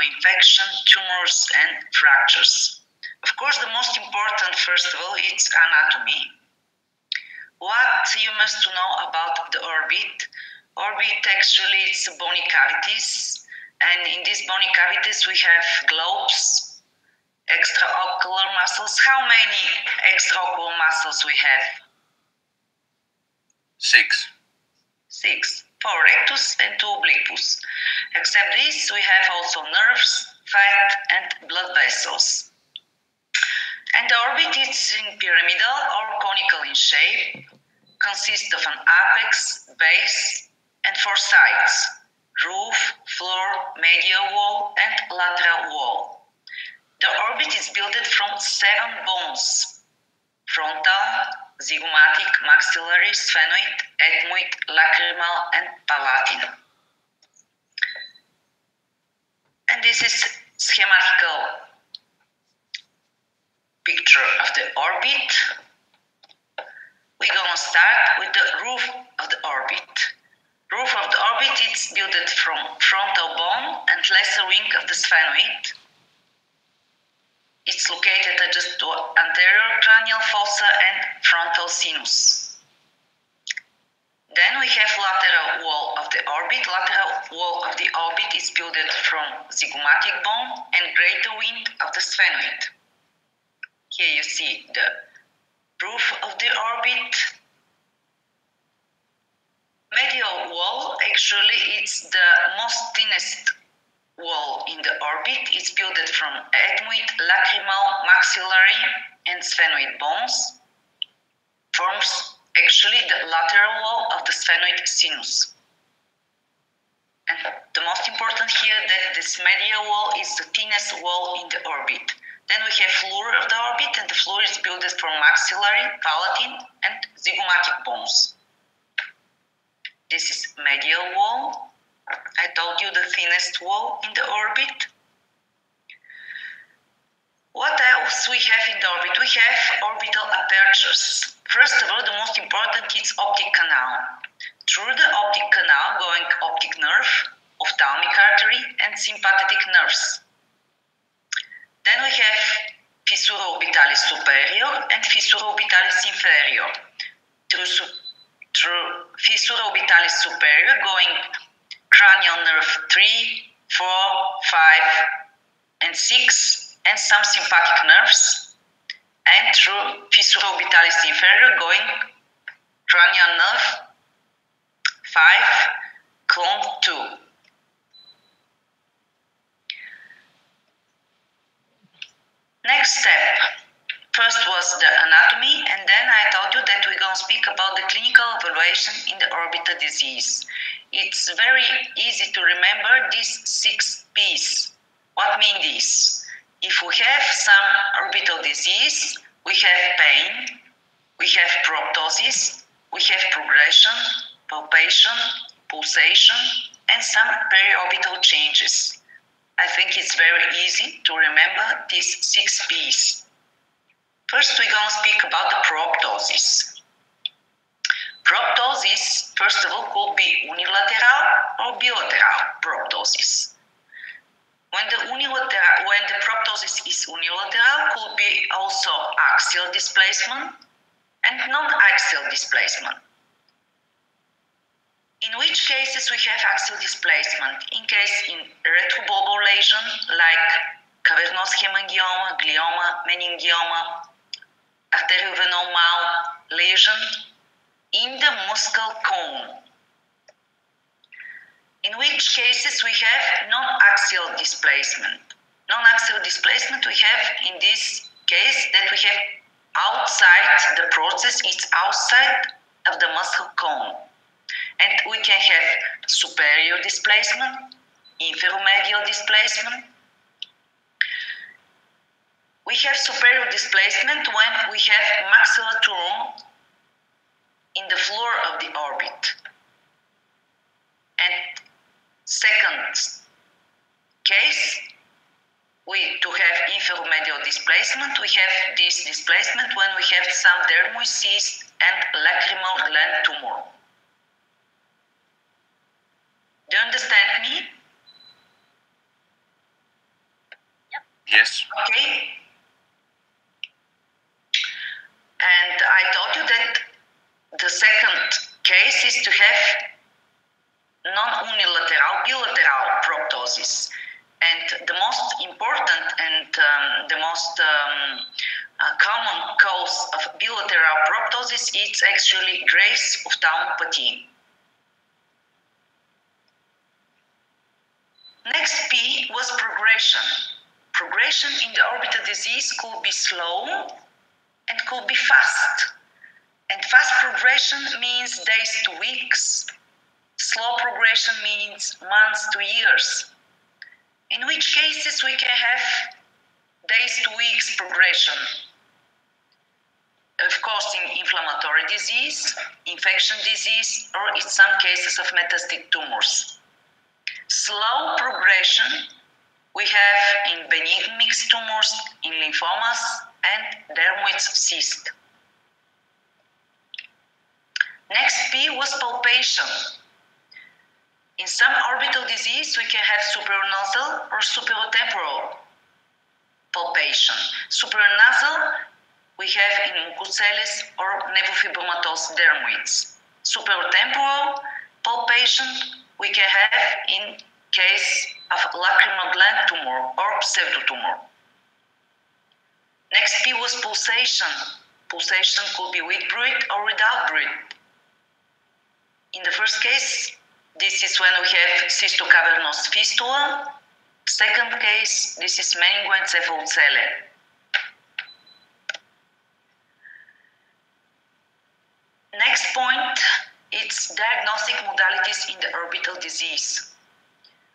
infection, tumors, and fractures. Of course, the most important, first of all, it's anatomy. What you must know about the orbit? Orbit actually it's bony cavities, and in these bony cavities we have globes, extraocular muscles. How many extraocular muscles we have? Six. Six. Four rectus and two obliquus. Except this, we have also nerves, fat, and blood vessels. And the orbit is in pyramidal or conical in shape, consists of an apex, base, and four sides roof, floor, medial wall, and lateral wall. The orbit is built from seven bones frontal, zygomatic, maxillary, sphenoid, ethmoid, lacrimal, and palatine. And this is schematical picture of the orbit. We're gonna start with the roof of the orbit. Roof of the orbit is built from frontal bone and lesser wing of the sphenoid. It's located at just anterior cranial fossa and frontal sinus. Then we have lateral wall of the orbit. Lateral wall of the orbit is built from zygomatic bone and greater wing of the sphenoid. Here you see the roof of the orbit. Medial wall actually it's the most thinnest wall in the orbit is built from ethmoid, lacrimal, maxillary, and sphenoid bones. Forms actually the lateral wall of the sphenoid sinus. And the most important here that this medial wall is the thinnest wall in the orbit. Then we have floor of the orbit, and the floor is built from maxillary, palatine, and zygomatic bones. This is medial wall. I told you the thinnest wall in the orbit. What else we have in the orbit? We have orbital apertures. First of all, the most important is optic canal. Through the optic canal going optic nerve, ophthalmic artery, and sympathetic nerves. Then we have fissura orbitalis superior and fissura orbitalis inferior. Through, through fissura orbitalis superior going cranial nerve 3, 4, 5, and 6, and some sympathetic nerves, and through fissura orbitalis inferior going cranial nerve 5, clone 2. Next step. First was the anatomy, and then I told you that we're going to speak about the clinical evaluation in the orbital disease. It's very easy to remember these six P's. What mean this? If we have some orbital disease, we have pain, we have proptosis, we have progression, palpation, pulsation, and some periorbital changes. I think it's very easy to remember these six P's. First, we're going to speak about the proptosis. Proptosis, first of all, could be unilateral or bilateral proptosis. When the unilateral, when the proptosis is unilateral, could be also axial displacement and non-axial displacement. In which cases we have axial displacement? In case in retrobulbar lesion like cavernous hemangioma, glioma, meningioma, arteriovenomal lesion in the muscle cone. In which cases we have non-axial displacement. Non-axial displacement we have in this case that we have outside the process, it's outside of the muscle cone. And we can have superior displacement, inferomedial displacement. We have superior displacement when we have maxillary tumor in the floor of the orbit. And second case, we to have inferomedial displacement, we have this displacement when we have some dermoid cyst and lacrimal gland tumor. Do you understand me? Yep. Yes. Okay. And I told you that the second case is to have non-unilateral, bilateral proptosis. And the most important and um, the most um, uh, common cause of bilateral proptosis is actually Graves' ophthalmopathy. Next P was progression. Progression in the orbital disease could be slow and could be fast. And fast progression means days to weeks. Slow progression means months to years. In which cases we can have days to weeks progression. Of course, in inflammatory disease, infection disease, or in some cases of metastatic tumors. Slow progression we have in benign mixed tumors, in lymphomas, and dermoid cyst. Next P was palpation. In some orbital disease, we can have supranasal or superotemporal palpation. Supranasal, we have in mucoceles or nephofibromatous dermoids. Superotemporal palpation, we can have in case of lacrimal gland tumor or pseudotumor. Next P was pulsation. Pulsation could be with breath or without breath. In the first case, this is when we have cystocavernous fistula. Second case, this is meningoencephalocele. Next point it's diagnostic modalities in the orbital disease.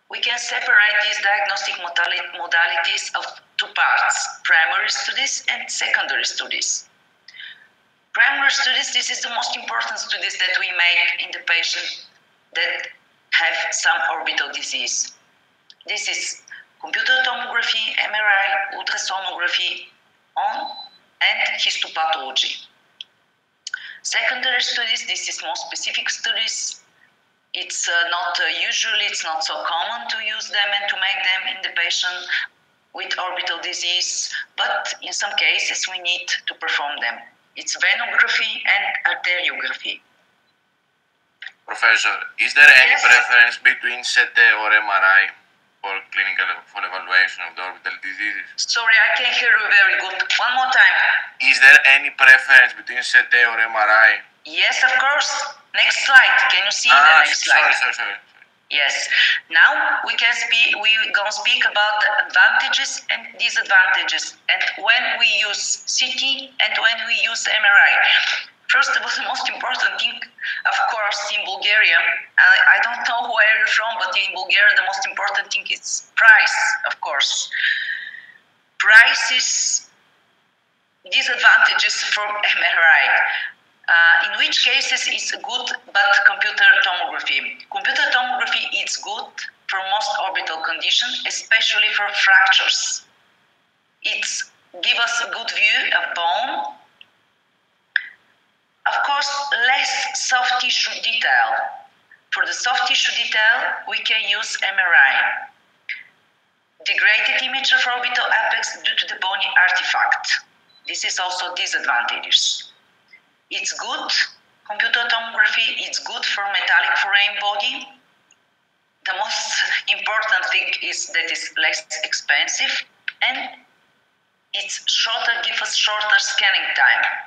We can separate these diagnostic modalities of two parts primary studies and secondary studies. Primary studies, this is the most important studies that we make in the patient that have some orbital disease. This is computer tomography, MRI, ultrasonography, on and histopathology. Secondary studies, this is more specific studies. It's uh, not uh, usually, it's not so common to use them and to make them in the patient with orbital disease, but in some cases we need to perform them. It's venography and arteriography. Professor, is there any yes. preference between CT or MRI? For clinical for evaluation of the orbital diseases. Sorry, I can't hear you very good. One more time. Is there any preference between CT or MRI? Yes, of course. Next slide. Can you see ah, the next slide? Sorry, sorry, sorry. Yes. Now we can speak. We gonna speak about the advantages and disadvantages, and when we use CT and when we use MRI. First of all, the most important thing, of course, in Bulgaria, I, I don't know where you're from, but in Bulgaria, the most important thing is price, of course. Price is disadvantages for MRI. Uh, in which cases it's good, but computer tomography. Computer tomography is good for most orbital conditions, especially for fractures. It gives us a good view of bone, of course, less soft tissue detail. For the soft tissue detail, we can use MRI. Degraded image of orbital apex due to the bony artifact. This is also disadvantages. It's good, computer tomography, it's good for metallic foreign body. The most important thing is that it's less expensive and it's shorter, gives us shorter scanning time.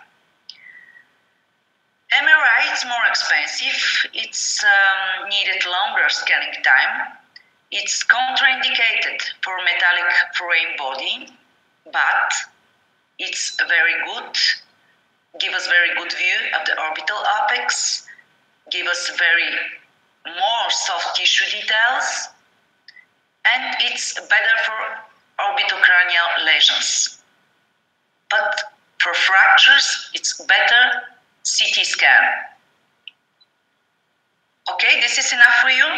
MRI is more expensive. It's um, needed longer scanning time. It's contraindicated for metallic foreign body, but it's very good. Give us very good view of the orbital apex. Give us very more soft tissue details, and it's better for orbitocranial lesions. But for fractures, it's better CT scan. Okay, this is enough for you?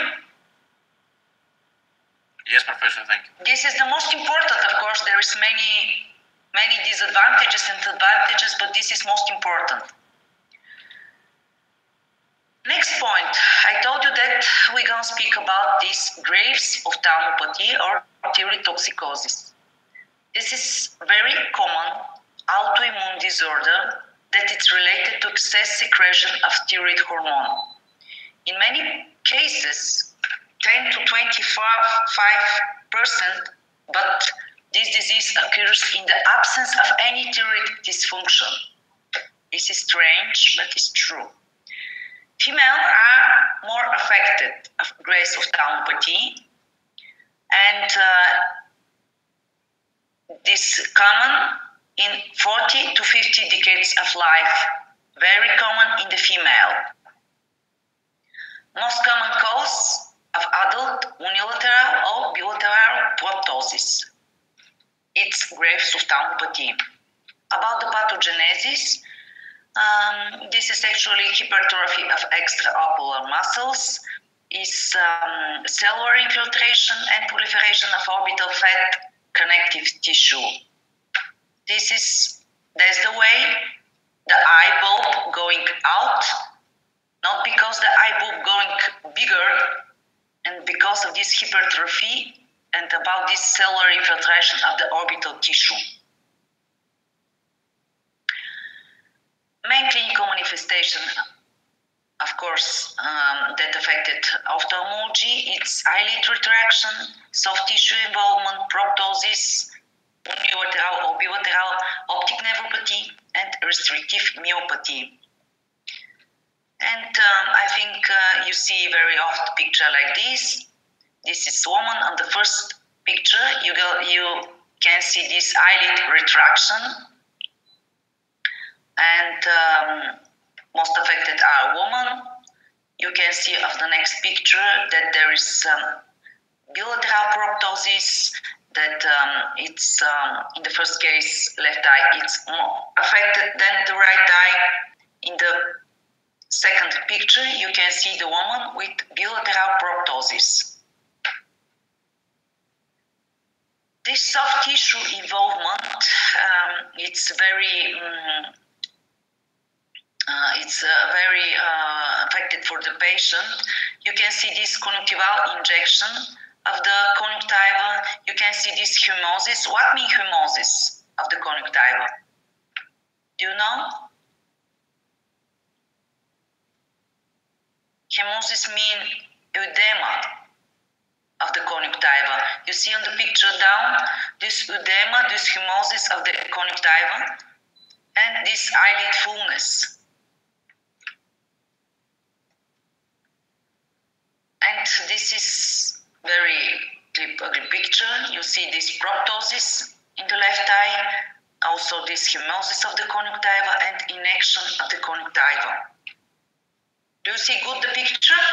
Yes, Professor, thank you. This is the most important, of course. There is many, many disadvantages and advantages, but this is most important. Next point, I told you that we're going to speak about these Graves' of ophthalmopathy or thyrotoxicosis. This is very common autoimmune disorder that it's related to excess secretion of thyroid hormone. In many cases, 10 to 20 95%, but this disease occurs in the absence of any thyroid dysfunction. This is strange, but it's true. Females are more affected of Graves of tauopathy, and uh, this common in 40 to 50 decades of life, very common in the female. Most common cause of adult unilateral or bilateral proptosis. It's Graves' ophthalmopathy. About the pathogenesis, um, this is actually hypertrophy of extraocular muscles, is um, cellular infiltration and proliferation of orbital fat connective tissue. This is that's the way the eye bulb going out, not because the eye bulb going bigger, and because of this hypertrophy and about this cellular infiltration of the orbital tissue. Main clinical manifestation, of course, um, that affected ophthalmology, it's eyelid retraction, soft tissue involvement, proptosis, unilateral or bilateral optic neuropathy, and restrictive myopathy. And um, I think uh, you see very often picture like this. This is woman on the first picture. You go, you can see this eyelid retraction and um, most affected are women. You can see of the next picture that there is some bilateral proptosis that um, it's um, in the first case left eye it's more affected than the right eye. In the second picture you can see the woman with bilateral proptosis. This soft tissue involvement um, it's very um, uh, it's uh, very uh, affected for the patient. You can see this conjunctival injection of the conjunctiva. You can see this hemosis. What means hemosis of the conjunctiva? Do you know? Hemosis means edema of the conjunctiva. You see on the picture down this edema, this hemosis of the conjunctiva, and this eyelid fullness. And this is very deep ugly picture. You see this proptosis in the left eye, also this hemosis of the conjunctiva and inaction of the conjunctiva. Do you see good the picture?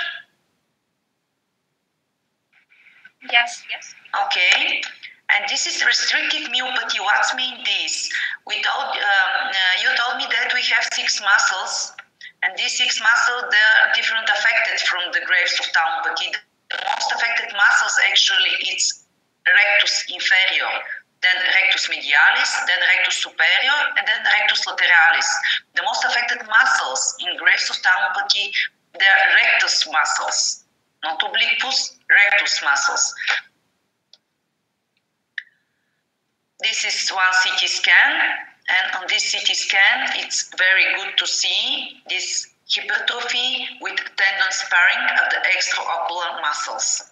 Yes, yes. Okay. And this is restricted myopathy. What's mean this? We told, um, uh, you told me that we have six muscles and these six muscles, they're different affected from the Graves' ophthalmopathy. The most affected muscles actually it's rectus inferior, then rectus medialis, then rectus superior, and then rectus lateralis. The most affected muscles in Graves' ophthalmopathy, they're rectus muscles, not obliquus, rectus muscles. This is one CT scan and on this CT scan, it's very good to see this hypertrophy with tendon sparing of the extraocular muscles.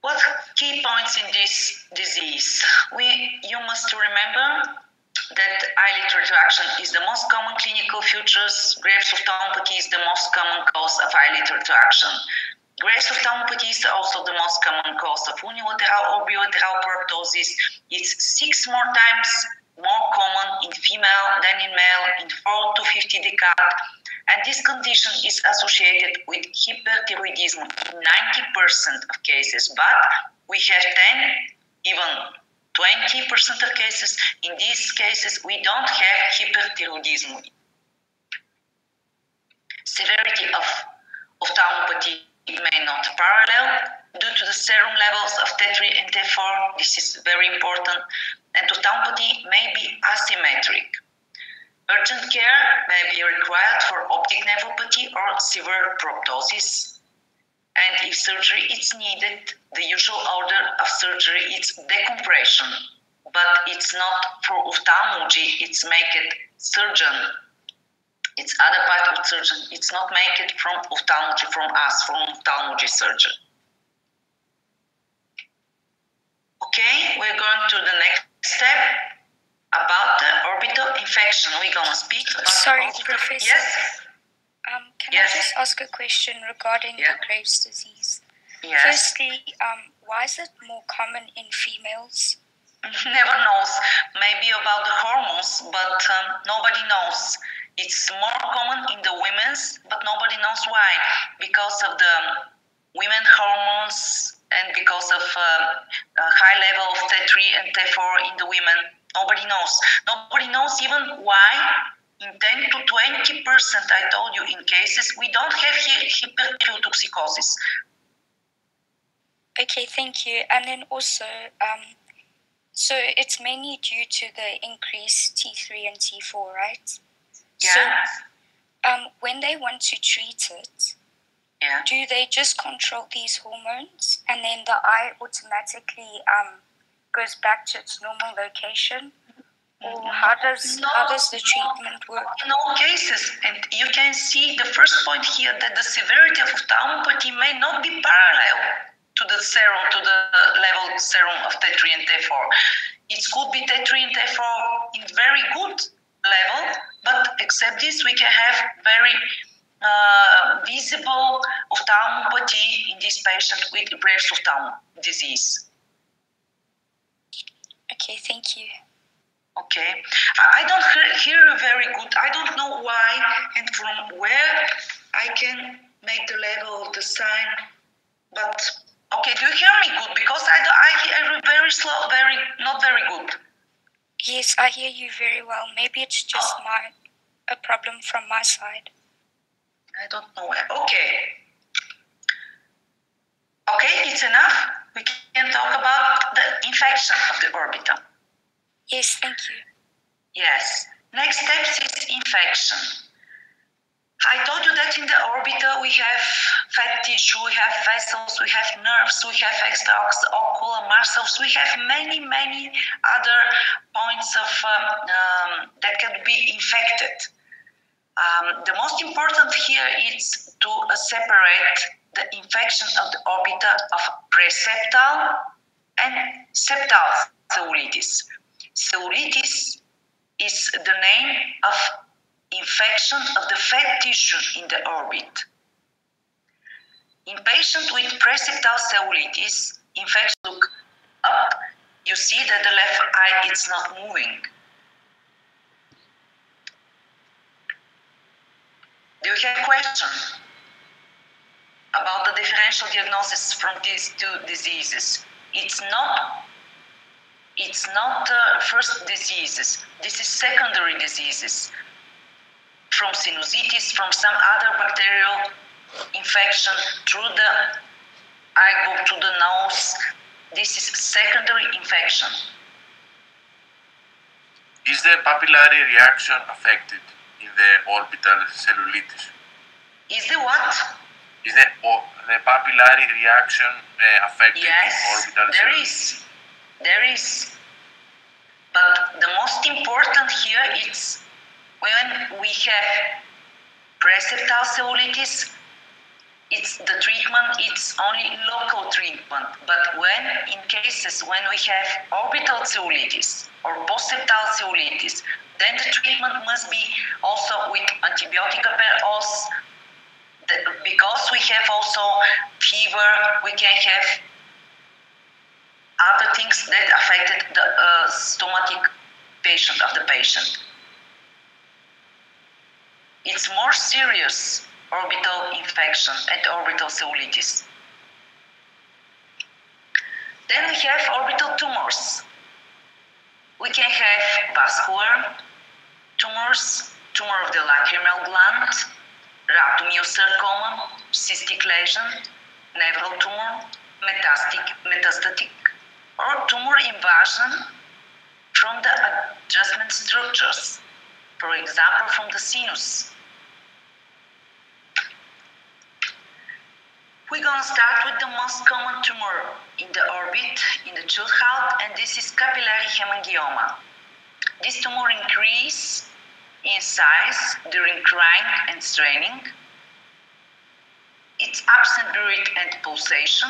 What key points in this disease? We, you must remember that eyelid retraction is the most common clinical features. Graves' ophthalmopathy is the most common cause of eyelid retraction. Graves' ophthalmopathy is also the most common cause of unilateral or bilateral proptosis. It's six more times common in female than in male in 4 to 50 decade. And this condition is associated with hyperthyroidism in 90% of cases, but we have 10, even 20% of cases. In these cases, we don't have hyperthyroidism. Severity of ophthalmopathy may not parallel due to the serum levels of T3 and T4. This is very important. And ophthalmopathy may be asymmetric. Urgent care may be required for optic neuropathy or severe proptosis. And if surgery is needed, the usual order of surgery is decompression. But it's not for ophthalmology, it's make it surgeon It's other part of surgeon. It's not make it from ophthalmology, from us, from ophthalmology surgeon. Okay, we're going to the next step about the orbital infection. We're gonna speak about Sorry, Professor. Yes, Um, can Yes. I just ask a question regarding Yeah. the Graves' disease? yes. Firstly, um, why is it more common in females? Never knows. Maybe about the hormones, but um, nobody knows. It's more common in the women's, but nobody knows why. Because of the women hormones and because of uh, a high level of T3 and T4 in the women. Nobody knows. Nobody knows even why. In 10 to 20 percent, I told you, in cases we don't have hy- hyperkeratotoxicosis. Okay, thank you. And then also, um, so it's mainly due to the increased T3 and T4, right? Yeah. So, um, when they want to treat it, yeah. do they just control these hormones and then the eye automatically um, goes back to its normal location? Or how does how does the treatment work? In all cases, and you can see the first point here that the severity of ophthalmopathy may not be parallel to the serum, to the level serum of T3 and T4. It could be T3 and T4 in very good level, but except this, we can have very uh, visible ophthalmopathy in this patient with Graves' ophthalm disease. Okay, thank you. Okay, I don't hear, hear very good. I don't know why and from where I can make the level of the sign. But okay, do you hear me good? Because I, I hear very slow, very not very good. Yes, I hear you very well. Maybe it's just my a problem from my side. I don't know where. Okay. Okay, it's enough. We can talk about the infection of the orbital. Yes, thank you. Yes. Next step is infection. I told you that in the orbital we have fat tissue, we have vessels, we have nerves, we have extraocular muscles, we have many, many other points of um, um, that can be infected. Um, the most important here is to uh, separate the infection of the orbita of preseptal and septal cellulitis. Cellulitis is the name of infection of the fat tissue in the orbit. In patients with preseptal cellulitis, infection look up, you see that the left eye is not moving. Do you have a question about the differential diagnosis from these two diseases? It's not it's not uh, first diseases. This is secondary diseases from sinusitis, from some other bacterial infection through the eye go to the nose. This is secondary infection. Is the pupillary reaction affected in the orbital cellulitis? Is the what? Is the, the pupillary reaction uh, affected Yes, orbital there cellulitis? is. There is. But the most important here is when we have preseptal cellulitis, it's the treatment, it's only local treatment. But when in cases when we have orbital cellulitis or postseptal cellulitis, then the treatment must be also with antibiotic the- because we have also fever, we can have other things that affected the uh, stomatic patient of the patient. It's more serious orbital infection and orbital cellulitis. Then we have orbital tumors. We can have vascular tumors, tumor of the lacrimal gland, rhabdomyosarcoma, cystic lesion, neural tumor, metastatic, metastatic or tumor invasion from the adjustment structures, for example, from the sinus. We're going to start with the most common tumor in the orbit, in the child, and this is capillary hemangioma. This tumor increase in size during crying and straining. It's absent breath and pulsation.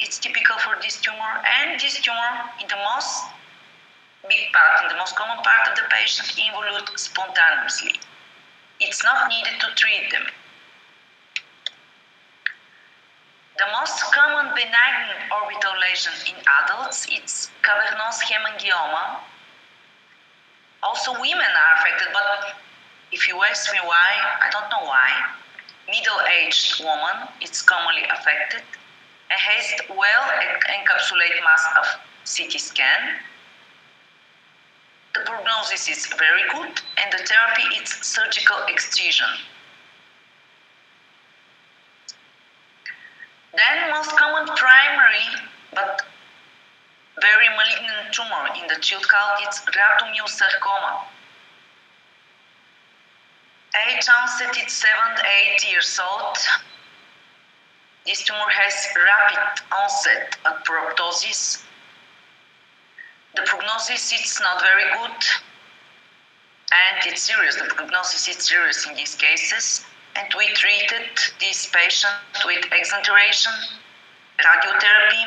It's typical for this tumor, and this tumor, in the most big part, in the most common part of the patient, involute spontaneously. It's not needed to treat them. The most common benign orbital lesion in adults is cavernous hemangioma. Also, women are affected, but if you ask me why, I don't know why. Middle-aged woman is commonly affected and has well encapsulated mass of CT scan. The prognosis is very good, and the therapy is surgical excision. Then most common primary but very malignant tumor in the child called is rhabdomyosarcoma. Age onset is 7 8 years old. This tumor has rapid onset of proptosis. The prognosis is not very good and it's serious. The prognosis is serious in these cases and we treated this patient with exenteration, radiotherapy,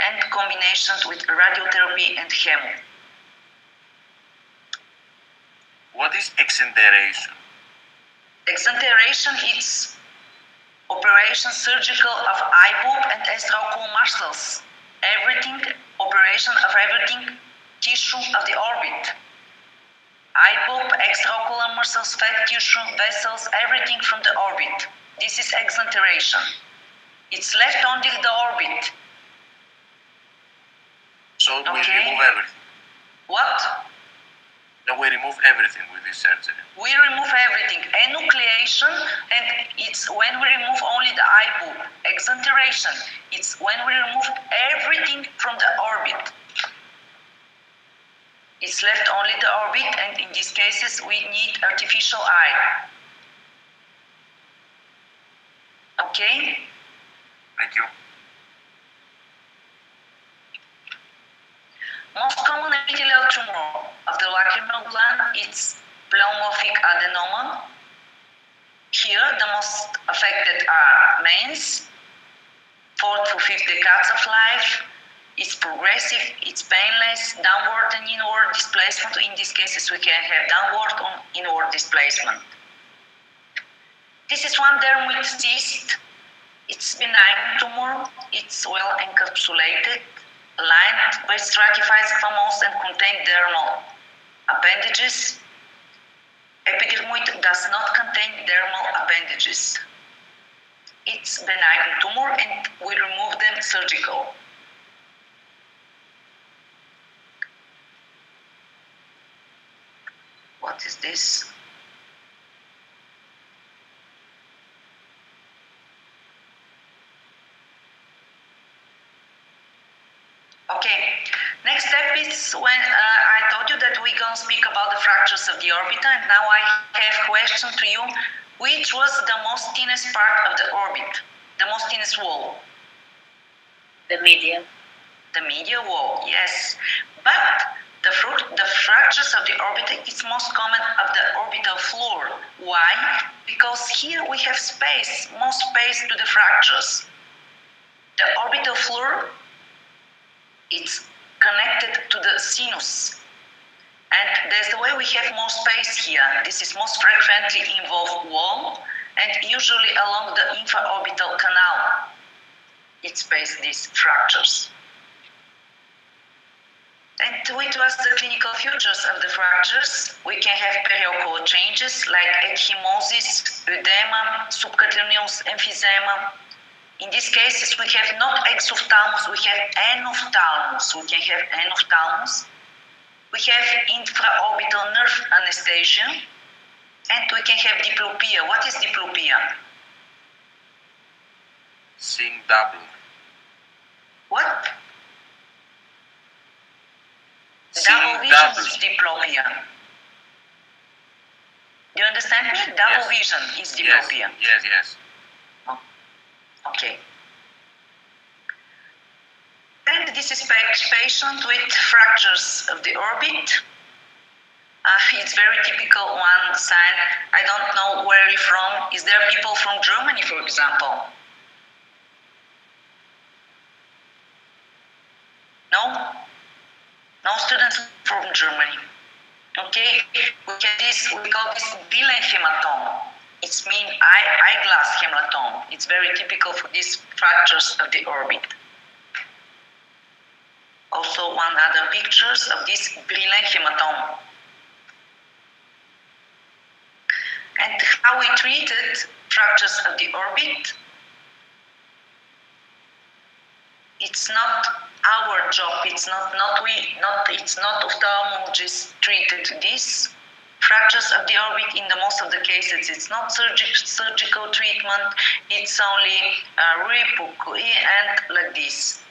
and combinations with radiotherapy and chemo. What is exenteration? Exenteration is operation surgical of eye bulb and extraocular muscles. Everything, operation of everything, tissue of the orbit eye bulb, extraocular muscles, fat tissue, vessels, everything from the orbit. This is exenteration. It's left only the orbit. So we Okay. remove everything. What? Then we remove everything with this surgery. We remove everything. Enucleation, and it's when we remove only the eye bulb. Exenteration, it's when we remove everything from the orbit. It's left only the orbit, and in these cases, we need artificial eye. Okay? Thank you. Most common epithelial tumor of the lacrimal gland is pleomorphic adenoma. Here, the most affected are males, fourth to fifth decades of life. It's progressive, it's painless, downward and inward displacement. In these cases, we can have downward or inward displacement. This is one dermoid cyst. It's benign tumor. It's well encapsulated, lined by stratified squamous and contain dermal appendages. Epidermoid does not contain dermal appendages. It's benign tumor and we remove them surgical. What is this? Okay, next step is when uh, I told you that we're going to speak about the fractures of the orbita, and now I have question to you. Which was the most thinnest part of the orbit, the most thinnest wall? the medium. The media wall, yes. But the, fruit, the fractures of the orbit is most common of the orbital floor. Why? Because here we have space, more space to the fractures. The orbital floor it's connected to the sinus. And there's the way we have more space here. This is most frequently involved wall and usually along the infraorbital canal. It space these fractures. And with us the clinical features of the fractures, we can have periocular changes like ecchymosis, edema, subcutaneous emphysema, in these cases, we have not exophthalmos, we have enophthalmos. We can have enophthalmos. We have infraorbital nerve anesthesia, and we can have diplopia. What is diplopia? Seeing double. What? Double vision double. is diplopia. Do you understand me? Double Yes. vision is Yes, diplopia. yes, yes. Okay. And this is pa- patient with fractures of the orbit. Uh, it's very typical one sign. I don't know where you're from. Is there people from Germany, for example? No? No students from Germany. Okay, we get this, we call this hematome. It's mean eye, eyeglass hematome. It's very typical for these fractures of the orbit. Also one other pictures of this Brillen. And how we treated fractures of the orbit, it's not our job. It's not not we not it's not ophthalmologists treated this fractures of the orbit in the most of the cases. It's not surgic, surgical treatment. It's only uh, repukui and like this.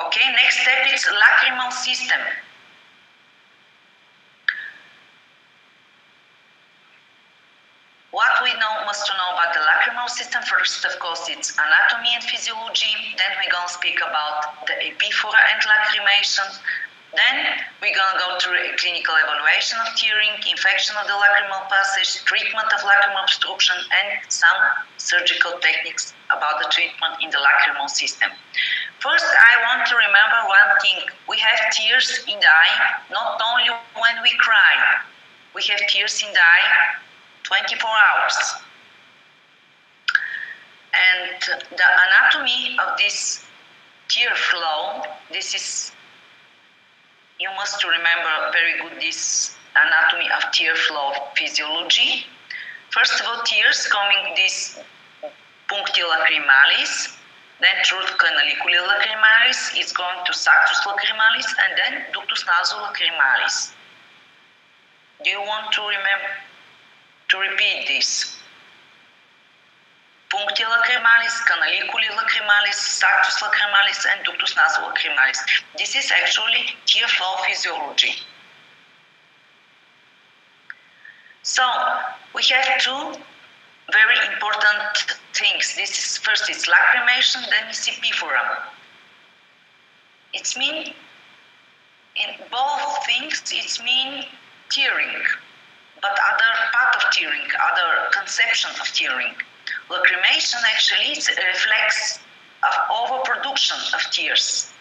Okay, next step is lacrimal system. What we know must to know system first, of course, it's anatomy and physiology. Then we're gonna speak about the epiphora and lacrimation. Then we're gonna go through a clinical evaluation of tearing, infection of the lacrimal passage, treatment of lacrimal obstruction, and some surgical techniques about the treatment in the lacrimal system. First, I want to remember one thing. We have tears in the eye, not only when we cry. We have tears in the eye 24 hours. And the anatomy of this tear flow, this is, you must remember very good this anatomy of tear flow physiology. First of all, tears coming this puncti lacrimalis, then through canaliculi lacrimalis, it's going to saccus lacrimalis, and then ductus nasolacrimalis. Do you want to remember to repeat this. Puncti lacrimalis, canaliculi lacrimalis, saccus lacrimalis, and ductus. This is actually tear flow physiology. So we have two very important things. This is first is lacrimation, then is epiphora. It's mean in both things. It's mean tearing but other part of tearing, other conception of tearing. Lacrimation actually reflects of overproduction of tears.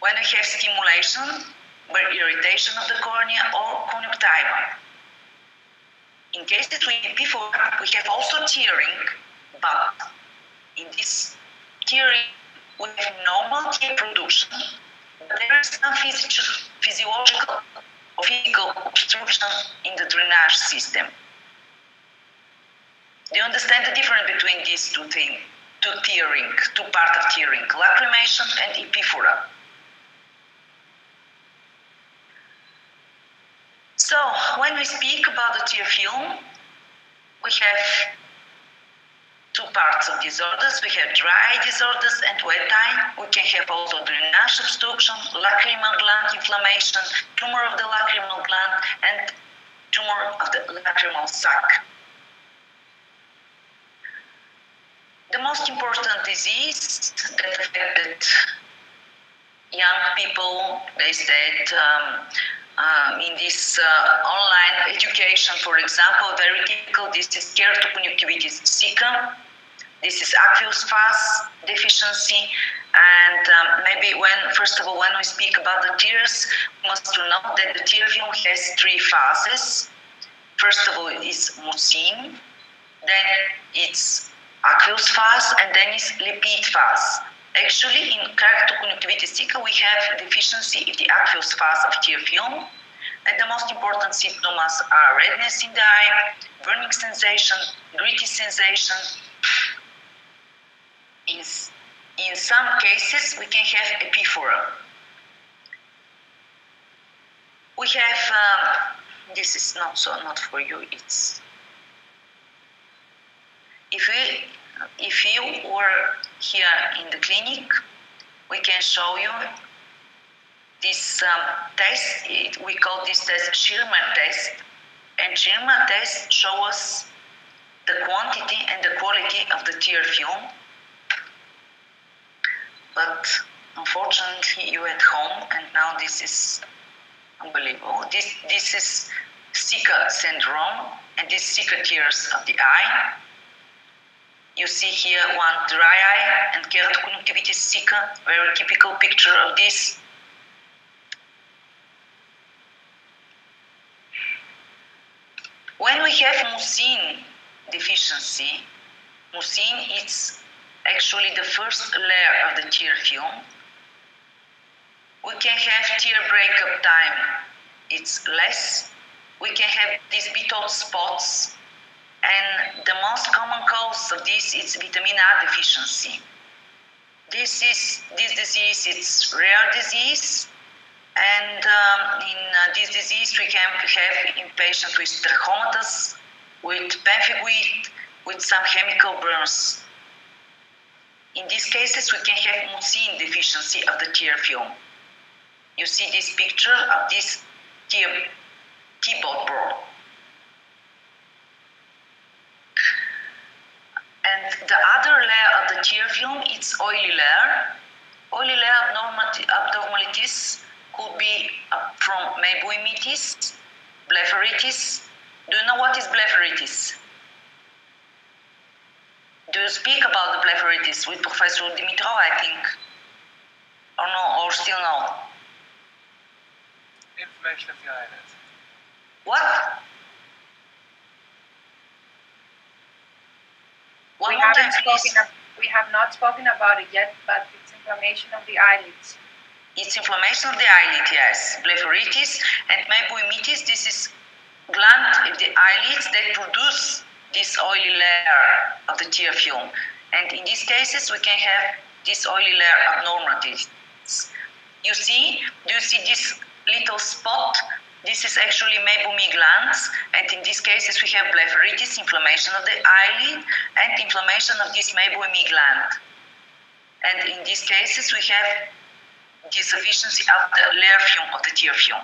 When we have stimulation by irritation of the cornea or conjunctiva. In cases with epiphora we have also tearing, but in this tearing we have normal tear production, but there is some physiological or physical obstruction in the drainage system. Do you understand the difference between these two things? Two tearing, two part of tearing, lacrimation and epiphora. So when we speak about the tear film, we have two parts of disorders. We have dry disorders and wet eye. We can have also drainage obstruction, lacrimal gland inflammation, tumor of the lacrimal gland, and tumor of the lacrimal sac. The most important disease that affected young people, they said, um, um, in this uh, online education, for example, very typical, this is keratoconjunctivitis sicca. This is aqueous fast deficiency. And um, maybe when, first of all, when we speak about the tears, we must to know that the tear film has three phases. First of all, it is mucin, then it's aqueous phase, and then it's lipid phase. Actually, in keratoconjunctivitis sicca, we have deficiency in the aqueous phase of tear film. And the most important symptoms are redness in the eye, burning sensation, gritty sensation. In, in some cases, we can have epiphora. We have, um, this is not so, not for you, it's, if we if you were here in the clinic, we can show you this um, test. It, we call this test Schirmer test. And Schirmer test shows us the quantity and the quality of the tear film. But unfortunately, you're at home, and now this is unbelievable. This, this is sicca syndrome, and this sicca tears of the eye. You see here one dry eye and keratoconjunctivitis sicca, very typical picture of this. When we have mucin deficiency, mucin is actually the first layer of the tear film. We can have tear breakup time, it's less. We can have these Bitot spots, and the most common cause of this is vitamin A deficiency. This is this disease. It's rare disease, and um, in uh, this disease we can have in patients with trachomatas, with pemphigoid, with some chemical burns. In these cases, we can have mucin deficiency of the tear film. You see this picture of this tear keyboard board. And the other layer of the tear film is oily layer. Oily layer abnormalities could be uh, from meibomitis, blepharitis. Do you know what is blepharitis? Do you speak about the blepharitis with Professor Dimitrov, I think? Or no, or still no? Inflammation of the eyelids. What? One We haven't spoken, ab- we have not spoken about it yet, but it's inflammation of the eyelids. It's inflammation of the eyelid, yes. Blepharitis and meibomitis, this is gland in the eyelids that produce this oily layer of the tear film. And in these cases, we can have this oily layer abnormalities. You see, do you see this little spot? This is actually meibomi glands, and in these cases, we have blepharitis, inflammation of the eyelid, and inflammation of this meibomi gland. And in these cases, we have insufficiency of the layer film of the tear film.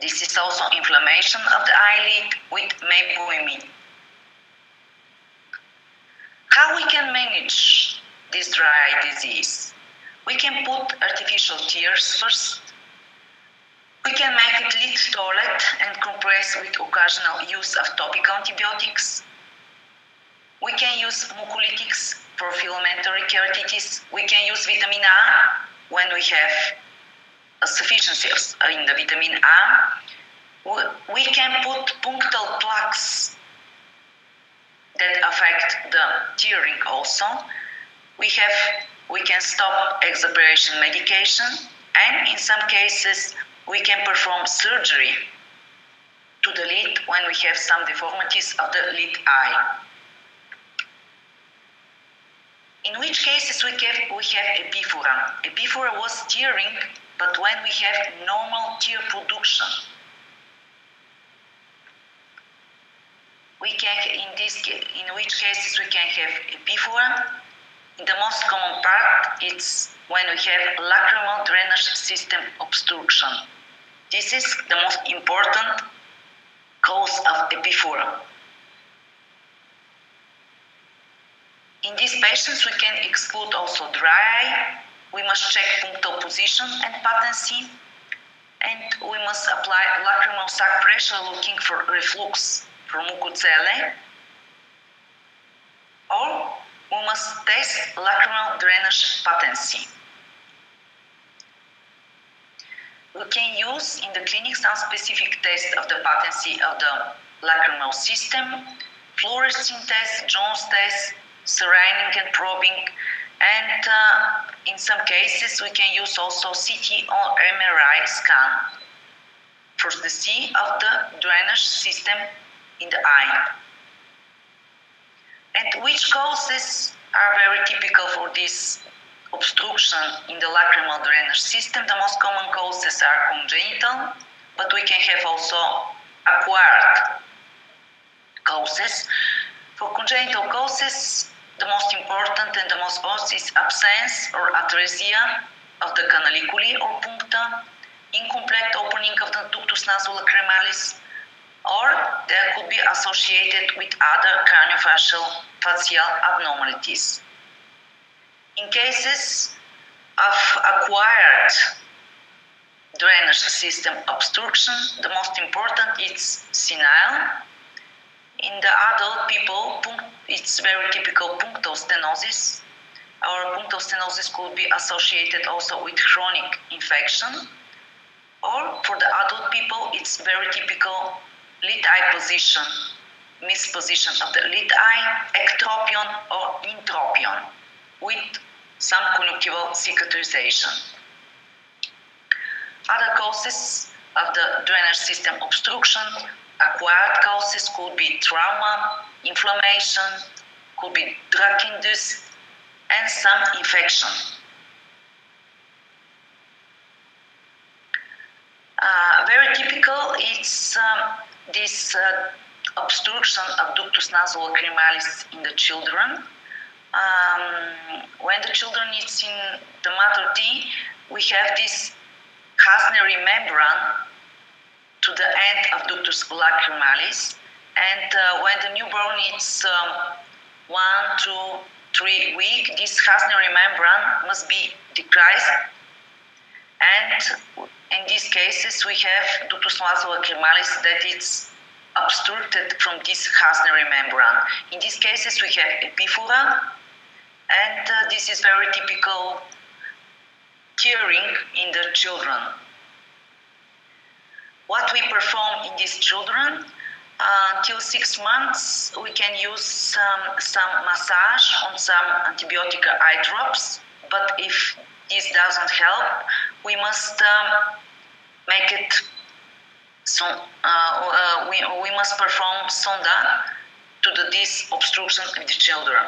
This is also inflammation of the eyelid with meibomi. How we can manage this dry eye disease? We can put artificial tears first. We can make it lid toilet and compress with occasional use of topical antibiotics. We can use mucolytics for filamentary keratitis. We can use vitamin A when we have a sufficiency in the vitamin A. We- can put punctal plugs that affect the tearing also. We have we can stop exaspiration medication and in some cases we can perform surgery to the lid when we have some deformities of the lid eye. In which cases we have, we have epiphora. Epiphora was tearing, but when we have normal tear production, we can, in this, in which cases we can have epiphora. The most common part is when we have lacrimal drainage system obstruction. This is the most important cause of epiphora. In these patients, we can exclude also dry. We must check punctal position and patency. And we must apply lacrimal sac pressure looking for reflux from mucocele. Or we must test lacrimal drainage patency. We can use in the clinic some specific test of the patency of the lacrimal system, fluorescein test, Jones test, syringing and probing, and uh, in some cases we can use also CT or MRI scan for the see of the drainage system in the eye. And which causes are very typical for this obstruction in the lacrimal drainage system? The most common causes are congenital, but we can have also acquired causes. For congenital causes, the most important and the most obvious is absence or atresia of the canaliculi or puncta, incomplete opening of the ductus nasolacrimalis, or they could be associated with other craniofacial facial abnormalities. In cases of acquired drainage system obstruction. The most important is senile. In the adult people, it's very typical punctal stenosis. Our punctal stenosis could be associated also with chronic infection. Or for the adult people, it's very typical lid eye position, misposition of the lid eye, ectropion or entropion with some conjunctival cicatrization. Other causes of the drainage system obstruction, acquired causes could be trauma, inflammation, could be drug induced, and some infection. Uh, very typical is um, this uh, obstruction of ductus nasolacrimalis in the children. Um, when the children is in the mother D, we have this Hasneri membrane to the end of ductus lacrimalis. And uh, when the newborn is um, one, two, three week, this Hasneri membrane must be decreased. And in these cases, we have ductus nasolacrimalis that it's obstructed from this Hasneri membrane. In these cases, we have epiphora, and uh, this is very typical tearing in the children. What we perform in these children, uh, six months, we can use some, some massage on some antibiotic eye drops, but if this doesn't help, we must um, make it so uh, uh, we, we must perform sonda to the this obstruction of the children.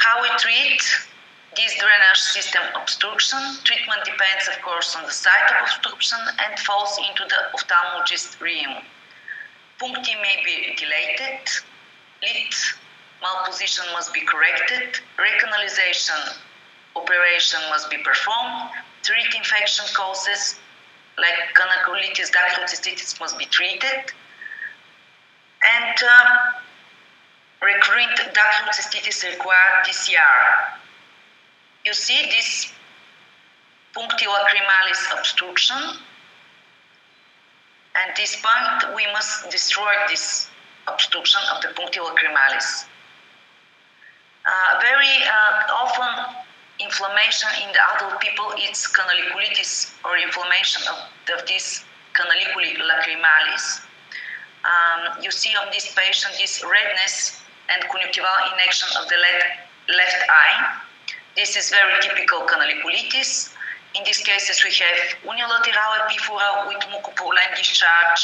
How we treat this drainage system obstruction? Treatment depends, of course, on the site of obstruction and falls into the ophthalmologist realm. Puncti may be dilated, lid malposition must be corrected, recanalization operation must be performed, treat infection causes like canaliculitis, dacryocystitis must be treated, and um, recurrent dacryocystitis require DCR. You see this punctilacrimalis obstruction, and this point we must destroy this obstruction of the punctilacrimalis. Uh, very uh, often inflammation in the adult people it's canaliculitis or inflammation of, of this canaliculi lacrimalis. Um, you see on this patient this redness and conjunctival injection of the left, left eye. This is very typical canaliculitis. In these cases, we have unilateral epiphora with mucopurulent discharge,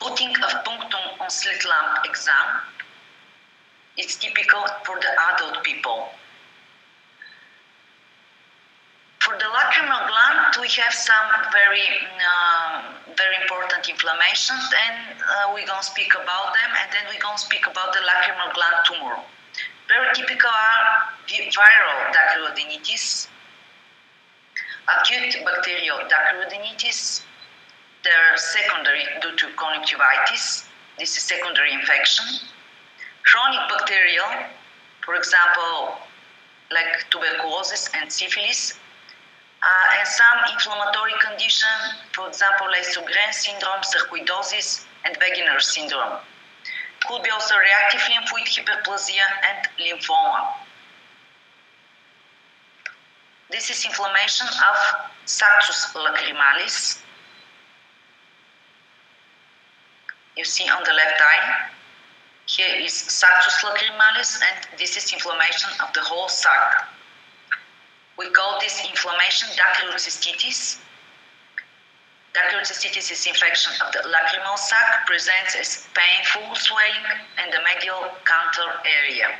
pouting of punctum on slit lamp exam. It's typical for the adult people. For the lacrimal gland, we have some very, uh, very important inflammations, and uh, we're gonna speak about them, and then we're gonna speak about the lacrimal gland tumor. Very typical are viral dacryoadenitis, acute bacterial dacryoadenitis. They're secondary due to conjunctivitis. This is secondary infection. Chronic bacterial, for example, like tuberculosis and syphilis, uh, and some inflammatory condition, for example, like Sjogren syndrome, sarcoidosis, and Wegener syndrome. Could be also reactive lymphoid hyperplasia and lymphoma. This is inflammation of saccus lacrimalis. You see on the left eye, here is saccus lacrimalis, and this is inflammation of the whole sac. We call this inflammation dacryocystitis. Dacryocystitis is infection of the lacrimal sac, presents as painful swelling in the medial canthal area.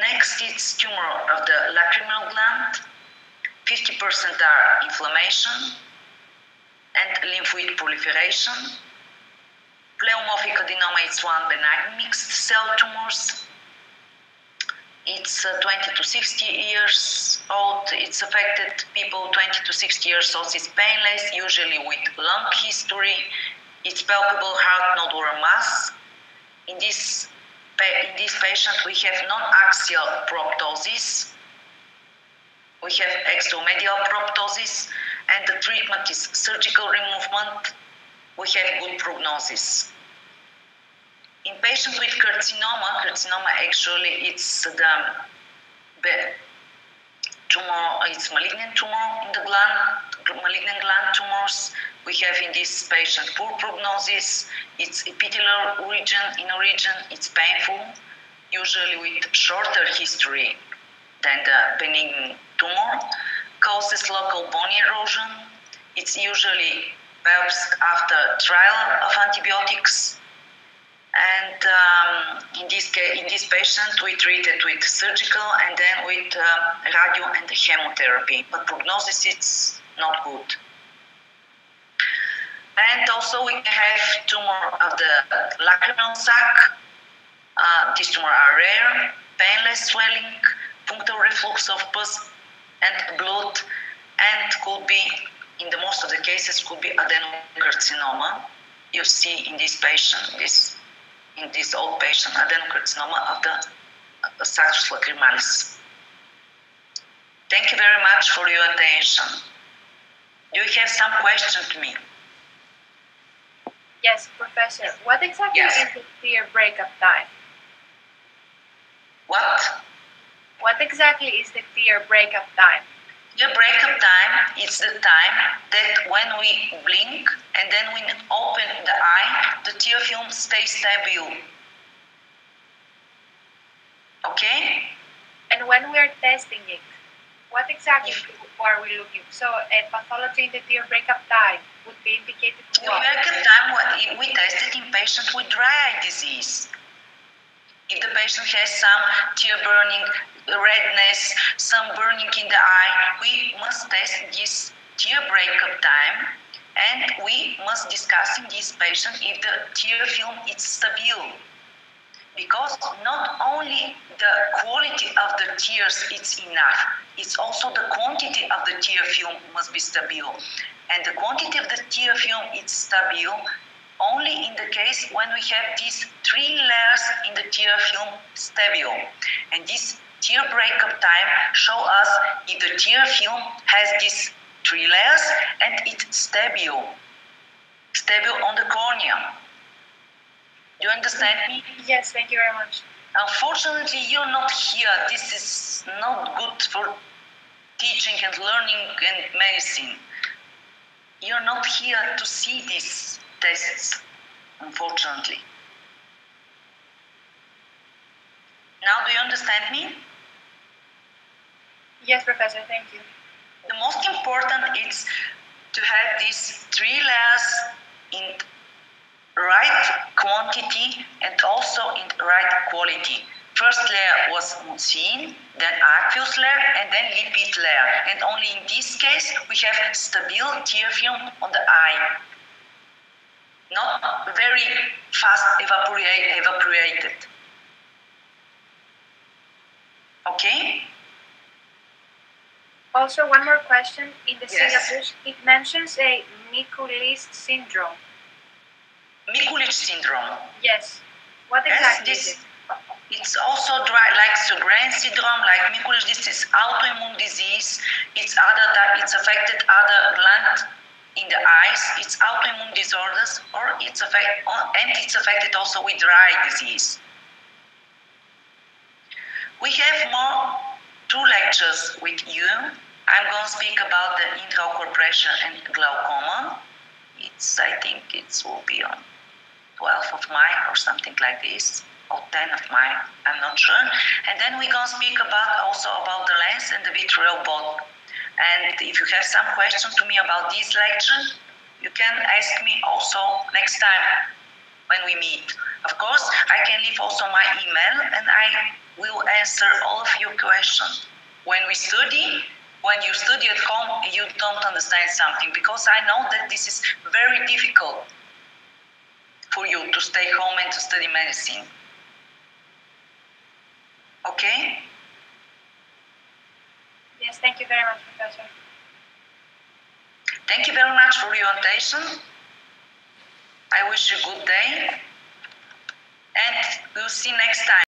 Next is tumor of the lacrimal gland. 50% are inflammation and lymphoid proliferation. Pleomorphic adenoma is one benign mixed cell tumors it's uh, 20 to 60 years old. It's affected people 20 to 60 years old. It's painless, usually with lung history. It's palpable heart nodular mass. in this in this patient we have non-axial proptosis. We have extramedial proptosis, and the treatment is surgical removal. We have good prognosis. In patients with carcinoma, carcinoma actually it's um, the be- tumor, it's malignant tumor in the gland, malignant gland tumors. We have in this patient poor prognosis. It's epithelial region in origin. It's painful, usually with shorter history than the benign tumor. Causes local bone erosion. It's usually biopsied after trial of antibiotics. And um, in this case, in this patient, we treated with surgical and then with uh, radio and chemotherapy. But prognosis is not good. And also we have tumor of the lacrimal sac. Uh, these tumors are rare, painless swelling, punctal reflux of pus and blood, and could be, in the most of the cases, could be adenocarcinoma. You see in this patient, this in this old patient, adenocarcinoma of the saccus lacrimalis. Thank you very much for your attention. Do you have some question to me? Yes, Professor. What exactly Yes. is the tear breakup time? What? What exactly is the tear breakup time? The breakup time is the time that when we blink and then we open the eye, the tear film stays stable. Okay? And when we are testing it, what exactly are we looking? So, a pathology in the tear breakup time would be indicated The breakup time we tested in patients with dry eye disease. If the patient has some tear burning, redness, some burning in the eye, we must test this tear breakup time and we must discuss in this patient if the tear film is stable. Because not only the quality of the tears is enough, it's also the quantity of the tear film must be stable. And the quantity of the tear film is stable only in the case when we have these three layers in the tear film stable. And this tear breakup time show us if the tear film has these three layers and it's stable, stable on the cornea. Do you understand me? Yes, thank you very much. Unfortunately, you're not here. This is not good for teaching and learning and medicine. You're not here to see these tests, unfortunately. Now, do you understand me? Yes, Professor, thank you. The most important is to have these three layers in right quantity and also in right quality. First layer was mucin, then aqueous layer, and then lipid layer. And only in this case, we have stable tear film on the eye. Not very fast evaporate, evaporated. Okay? Also, one more question. In the Yes. syllabus, it mentions a Mikulicz syndrome. Mikulicz syndrome. Yes. What Yes, exactly this, is it? it's also dry, like Sjogren's syndrome, like Mikulicz. This is autoimmune disease. It's other that it's affected other gland in the eyes. It's autoimmune disorders, or it's affect, and it's affected also with dry disease. We have more two lectures with you. I'm going to speak about the intraocular pressure and glaucoma. It's I think it will be on 12th of May or something like this, or 10th of May, I'm not sure. And then we're going to speak about also about the lens and the vitreal ball. And if you have some questions to me about this lecture, you can ask me also next time when we meet. Of course, I can leave also my email and I will answer all of your questions. When we study, when you study at home, you don't understand something because I know that this is very difficult for you to stay home and to study medicine. Okay? Yes, thank you very much, Professor. Thank you very much for your attention. I wish you a good day. And we'll See you next time.